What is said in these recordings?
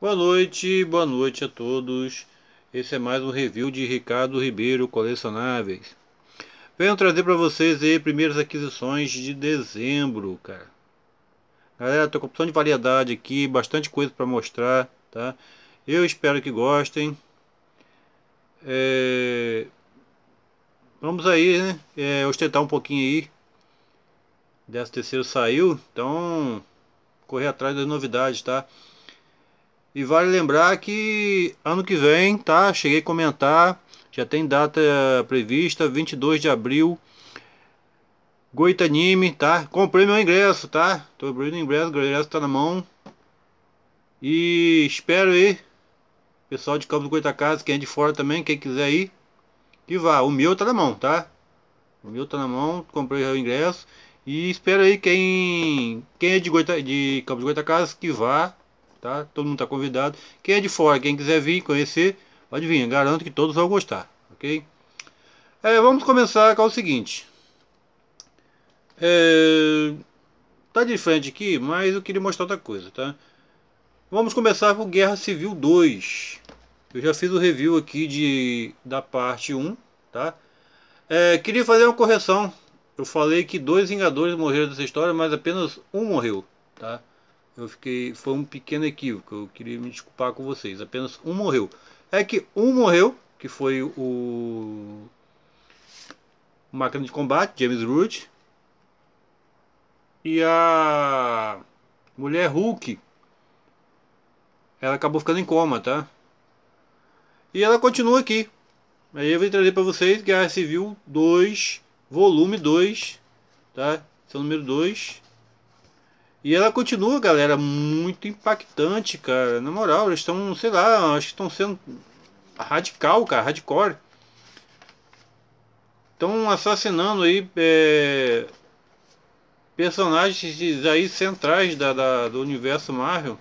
Boa noite, boa noite a todos. Esse é mais um review de Ricardo Ribeiro Colecionáveis. Venho trazer para vocês aí primeiras aquisições de dezembro, cara. Galera, tô com opção de variedade aqui, bastante coisa para mostrar, tá? Eu espero que gostem. É... Vamos aí, né? É, ostentar um pouquinho aí. Dessa terceiro saiu, então correr atrás das novidades, tá? E vale lembrar que ano que vem, tá? Cheguei a comentar, já tem data prevista, 22 de abril. Goitanime, tá? Comprei meu ingresso, tá? Tô abrindo o ingresso, o ingresso tá na mão. E espero aí, pessoal de Campos do Goitacazes, quem é de fora também, quem quiser ir, que vá. O meu tá na mão, tá? O meu tá na mão, comprei o ingresso. E espero aí quem, quem é de, Goita, de Campos do Goitacazes que vá, tá? Todo mundo está convidado. Quem é de fora, quem quiser vir conhecer, pode vir. Garanto que todos vão gostar, ok? É, vamos começar com o seguinte. É, tá de frente aqui, mas eu queria mostrar outra coisa, tá? Vamos começar com Guerra Civil 2. Eu já fiz o review aqui de, da parte 1, tá? É, queria fazer uma correção. Eu falei que dois Vingadores morreram dessa história, mas apenas um morreu, tá? Eu fiquei. Foi um pequeno equívoco. Eu queria me desculpar com vocês. Apenas um morreu. É que um morreu, que foi o. máquina de combate, James Root. E a mulher Hulk. Ela acabou ficando em coma, tá? E ela continua aqui. Aí eu vou trazer para vocês Guerra Civil 2, volume 2, tá? O número 2. E ela continua, galera, muito impactante, cara. Na moral, eles estão, sei lá, acho que estão sendo radical, cara, hardcore. Estão assassinando aí é, personagens aí centrais da, da, do universo Marvel.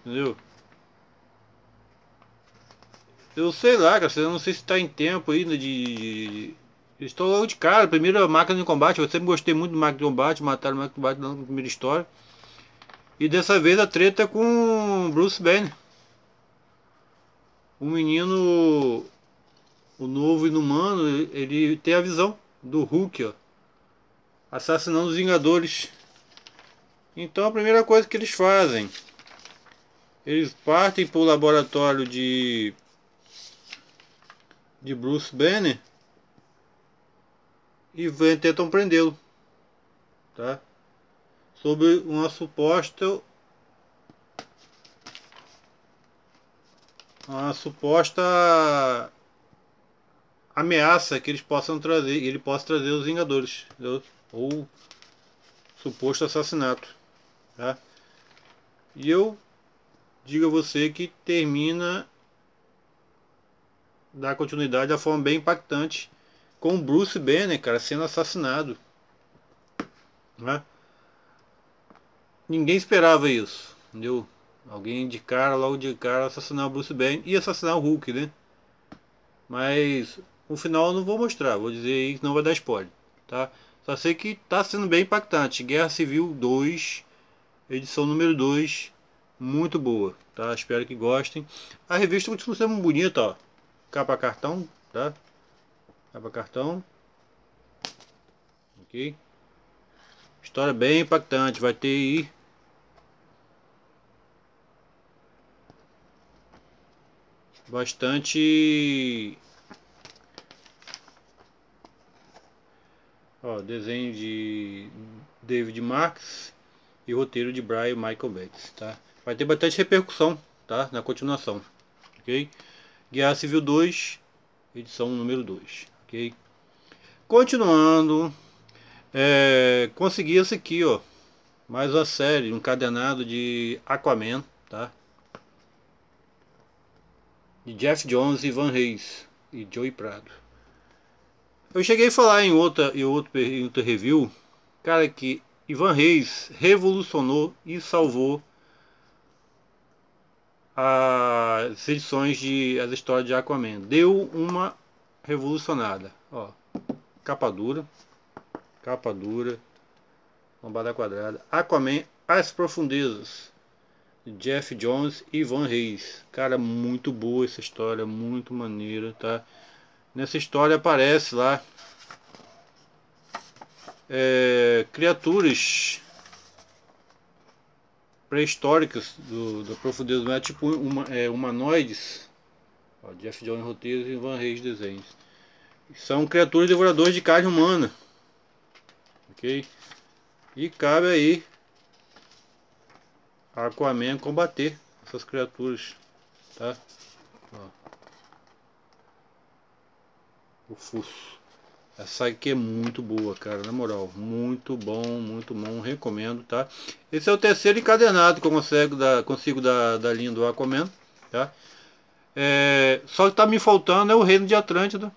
Entendeu? Eu sei lá, cara, eu não sei se está em tempo ainda de, Estou logo de cara, primeira máquina de combate. Eu sempre gostei muito do máquina de combate, mataram o máquina de combate na primeira história. E dessa vez a treta é com Bruce Banner. O menino, o novo inumano, ele tem a visão do Hulk, ó, assassinando os Vingadores. Então a primeira coisa que eles fazem, eles partem para o laboratório de de Bruce Banner e tentam prendê-lo, tá? Sobre uma suposta uma suposta ameaça que eles possam trazer, ele possa trazer os Vingadores, entendeu? ou suposto assassinato, tá? E eu digo a você que termina da continuidade da forma bem impactante com Bruce Banner, cara, sendo assassinado. Né? Ninguém esperava isso, entendeu? Alguém de cara, logo de cara, assassinar o Bruce Banner e assassinar o Hulk, né? Mas o final eu não vou mostrar, vou dizer aí que não vai dar spoiler, tá? Só sei que tá sendo bem impactante. Guerra Civil 2, edição número 2, muito boa, tá? Espero que gostem. A revista continua sendo bonita, ó. Capa cartão, tá? Capa cartão. Ok. História bem impactante. Vai ter. Bastante. Ó, desenho de David Marks e roteiro de Brian Michael Bates, tá? Vai ter bastante repercussão, tá? Na continuação, ok? Guerra Civil 2, edição número 2 ok? Continuando, é, consegui esse aqui, ó, mais uma série, um cadenado de Aquaman, tá? De Jeff Jones, Ivan Reis e Joey Prado. Eu cheguei a falar em outra, em outro, em outra review, cara, que Ivan Reis revolucionou e salvou as edições de as histórias de Aquaman. Deu uma revolucionada. Ó, capa dura, capa dura, lombada quadrada. Aquaman, as profundezas. Jeff Jones e Van Reis. Cara, muito boa essa história, muito maneira, tá? Nessa história aparece lá é, criaturas pré-históricas do, da profundeza do mar, tipo uma, é, humanoides. Ó, Jeff Jones roteiros e Van Reis desenhos. São criaturas devoradoras de carne humana. Ok? E cabe aí Aquaman combater essas criaturas. Tá? Ó. O fuso. Essa aqui é muito boa, cara, na moral. Muito bom, muito bom, recomendo, tá? Esse é o terceiro encadernado que eu consigo consigo da linha do Aquaman, tá? É, só que tá me faltando é o Reino de Atlântida.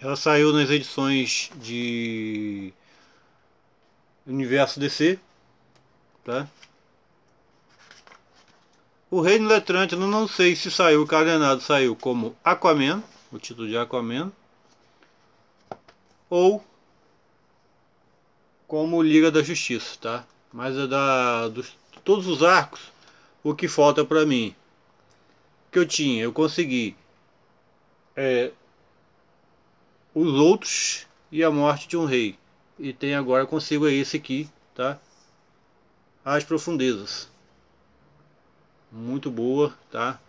Ela saiu nas edições de Universo DC, tá? O Reino de Atlântida, não sei se saiu, o encadernado saiu como Aquaman, o título de Aquaman, ou como Liga da Justiça, tá? Mas é da dos todos os arcos, o que falta para mim que eu tinha, eu consegui é, os outros e a morte de um rei. E tem agora consigo esse aqui, tá? As profundezas. Muito boa, tá?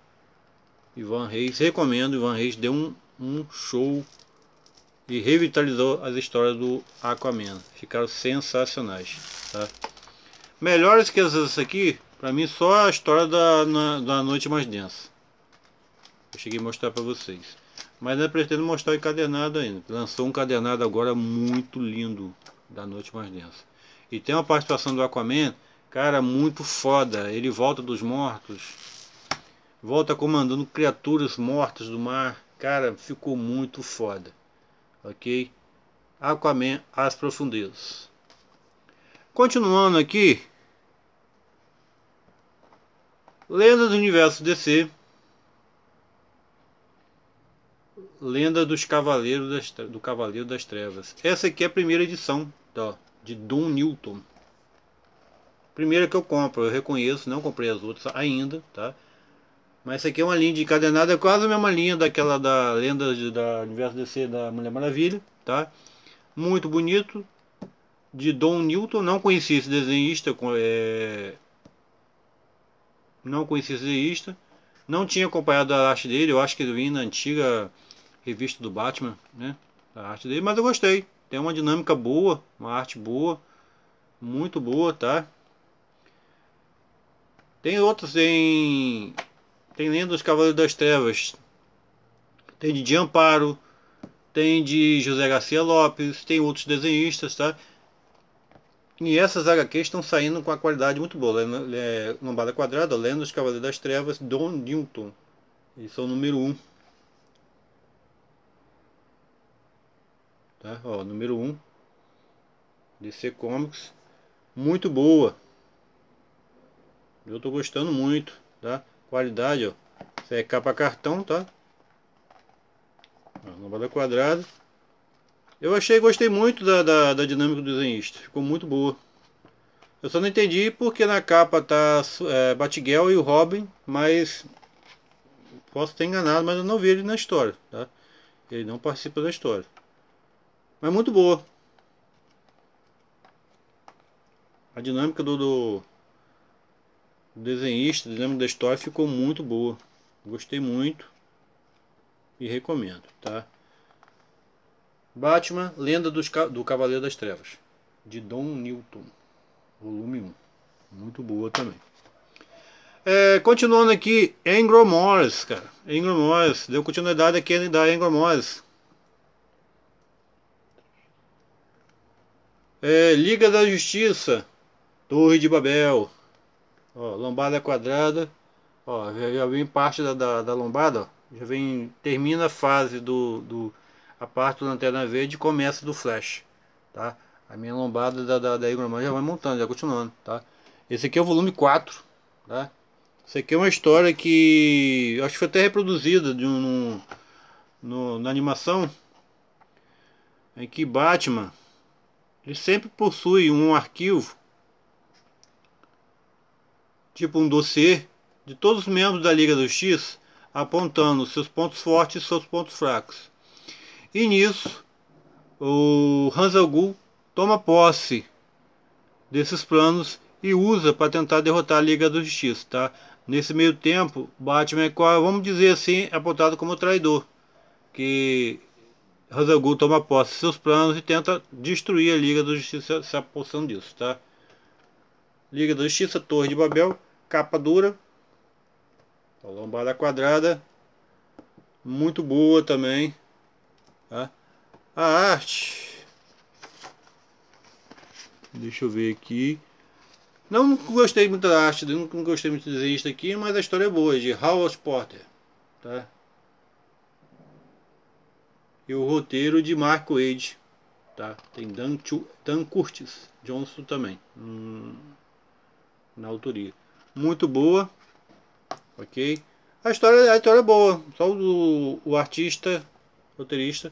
Ivan Reis, recomendo, Ivan Reis deu um, um show e revitalizou as histórias do Aquaman. Ficaram sensacionais. Tá? Melhores que essas aqui, para mim só a história da, na, da Noite Mais Densa. Eu cheguei a mostrar para vocês. Mas eu pretendo mostrar o encadernado ainda. Lançou um encadernado agora muito lindo da Noite Mais Densa. E tem uma participação do Aquaman, cara, muito foda. Ele volta dos mortos. Volta comandando criaturas mortas do mar. Cara, ficou muito foda ok? Aquaman, as profundezas. Continuando aqui, Lenda do Universo DC, Lenda dos Cavaleiros das, do Cavaleiro das Trevas. Essa aqui é a primeira edição tá, de Doom Newton. Primeira que eu compro, eu reconheço, não comprei as outras ainda, tá? Mas essa aqui é uma linha de encadernada, é quase a mesma linha daquela da lenda de, da Universo DC da Mulher Maravilha, tá? Muito bonito. De Don Newton, não conhecia esse desenhista, é... não conhecia esse desenhista. Não tinha acompanhado a arte dele, eu acho que ele vinha na antiga revista do Batman, né? A arte dele, mas eu gostei. Tem uma dinâmica boa, uma arte boa, muito boa, tá? Tem outros em tem Lenda dos Cavaleiros das Trevas. Tem de, de Amparo. Tem de José Garcia Lopes. Tem outros desenhistas, tá? E essas HQs estão saindo com a qualidade muito boa. É, Lombada Quadrada, Lenda dos Cavaleiros das Trevas, Don Newton. Eles são o número 1. Um. Tá? Ó, número 1. Um. DC Comics. Muito boa. Eu tô gostando muito, tá? Qualidade, ó. Isso é capa cartão, tá? Lombada quadrada. Eu achei, gostei muito da, da, da dinâmica do desenhista. Ficou muito boa. Eu só não entendi porque na capa tá é, e o Robin, mas posso ter enganado, mas eu não vi ele na história, tá? Ele não participa da história. Mas muito boa. A dinâmica do, do desenhista, dinâmica da história ficou muito boa. Gostei muito e recomendo, tá? Batman, Lenda dos, do Cavaleiro das Trevas, de Don Newton, volume 1. Muito boa também. É, continuando aqui, Angro Morris, cara. Angro Morris, deu continuidade aqui da Angro Morris. É, Liga da Justiça, Torre de Babel, Ó, lombada quadrada. Ó, já, já vem parte da, da, da, lombada, ó. Já vem. Termina a fase do. do a parte do lanterna verde começa do flash. Tá? A minha lombada da, da, da Igor já vai montando, já continuando. Tá? Esse aqui é o volume 4. Tá? Isso aqui é uma história que. Acho que foi até reproduzida de um, no, na animação. Em que Batman ele sempre possui um arquivo tipo um dossiê de todos os membros da Liga do X, apontando seus pontos fortes e seus pontos fracos. E nisso, o Hanzalgul toma posse desses planos e usa para tentar derrotar a Liga do Justiça, tá? Nesse meio tempo, Batman é, vamos dizer assim, é apontado como traidor, que Hazagul toma posse de seus planos e tenta destruir a Liga da Justiça se apossando disso, tá? Liga da Justiça, Torre de Babel, capa dura, lombada quadrada, muito boa também? A arte, deixa eu ver aqui, não gostei muito da arte, não gostei muito do desenhista aqui, mas a história é boa, de Howard Porter, tá? e o roteiro de Mark Wade. Tá? Tem Dan, Dan Curtis Johnson também hum, na autoria. Muito boa, ok? A história, a história é boa, só o, o artista, roteirista,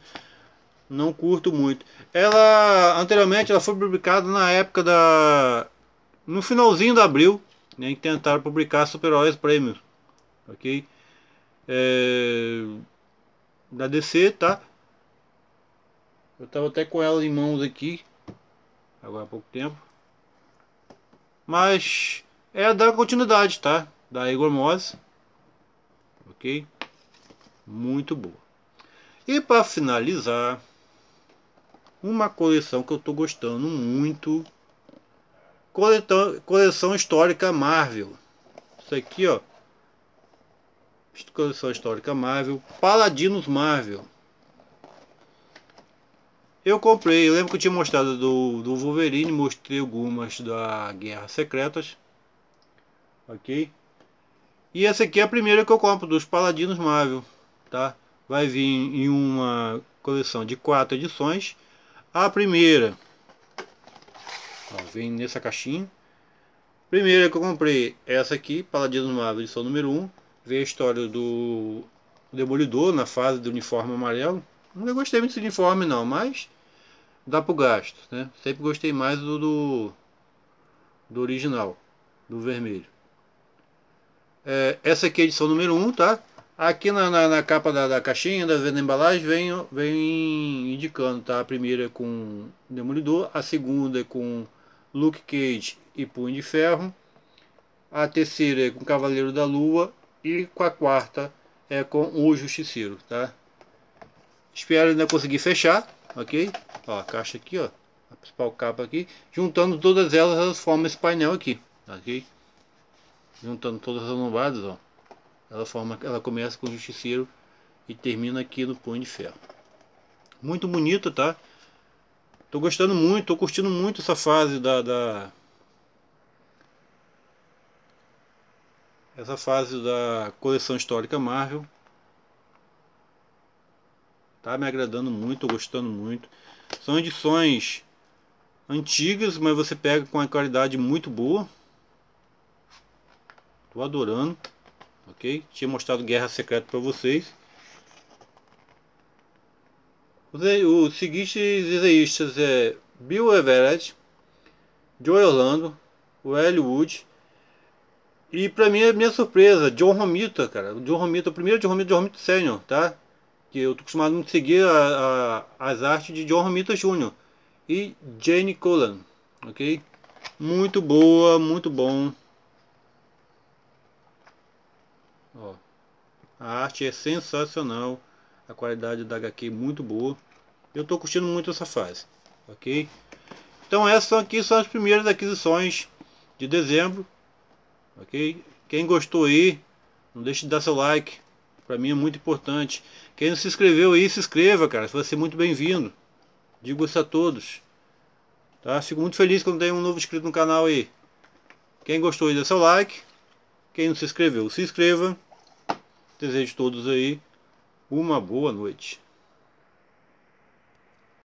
não curto muito. Ela, anteriormente, ela foi publicada na época da... no finalzinho de abril, né, que tentaram publicar Super-Heróis Prêmios, ok? É, da DC, tá? Eu estava até com ela em mãos aqui, agora há pouco tempo. Mas é da continuidade, tá? Da Igor Moss. Ok? Muito boa. E para finalizar, uma coleção que eu estou gostando muito. Coletão, coleção histórica Marvel. Isso aqui, ó. Coleção histórica Marvel. Paladinos Marvel. Eu comprei, eu lembro que eu tinha mostrado do, do Wolverine, mostrei algumas da Guerra Secretas. Ok? E essa aqui é a primeira que eu compro, dos Paladinos Marvel. Tá? Vai vir em uma coleção de quatro edições. A primeira ó, vem nessa caixinha. Primeira que eu comprei essa aqui, Paladinos Marvel, edição número 1. Vem a história do Demolidor na fase do uniforme amarelo. Não gostei muito desse uniforme não, mas dá pro gasto, né? Sempre gostei mais do, do, do original, do vermelho. É, essa aqui é a edição número 1, um, tá? Aqui na, na, na, capa da, da caixinha, da venda embalagem, vem, vem indicando, tá? A primeira é com Demolidor, a segunda é com Luke Cage e Punho de Ferro, a terceira é com Cavaleiro da Lua e com a quarta é com o Justiceiro, tá? Espero ainda conseguir fechar, ok? Ó, a caixa aqui, ó, a principal capa aqui, juntando todas elas, elas formam esse painel aqui, ok? Juntando todas as lombadas, ó, ela forma, ela começa com o justiceiro e termina aqui no punho de ferro. Muito bonito, tá? Tô gostando muito, tô curtindo muito essa fase da, da essa fase da coleção histórica Marvel Tá me agradando muito, gostando muito. São edições antigas, mas você pega com uma qualidade muito boa. Tô adorando. Ok? Tinha mostrado Guerra Secreta para vocês. Os seguintes desenhistas é Bill Everett, Joe Orlando, o Wood e para mim minha surpresa, John Romita, cara. John Romita, o primeiro John Romita, John Romita Senior, tá? que eu tô acostumado a seguir a, a, as artes de John Romita Jr. e Jane Colan, ok? Muito boa, muito bom. Ó, a arte é sensacional, a qualidade da HQ é muito boa. Eu estou curtindo muito essa fase, ok? Então essas aqui são as primeiras aquisições de dezembro, ok? Quem gostou aí, não deixe de dar seu like, para mim é muito importante. Quem não se inscreveu aí, se inscreva, cara. Você vai ser muito bem-vindo. Digo isso a todos. Tá? Fico muito feliz quando tem um novo inscrito no canal aí. Quem gostou aí, dê seu like. Quem não se inscreveu, se inscreva. Desejo a todos aí uma boa noite.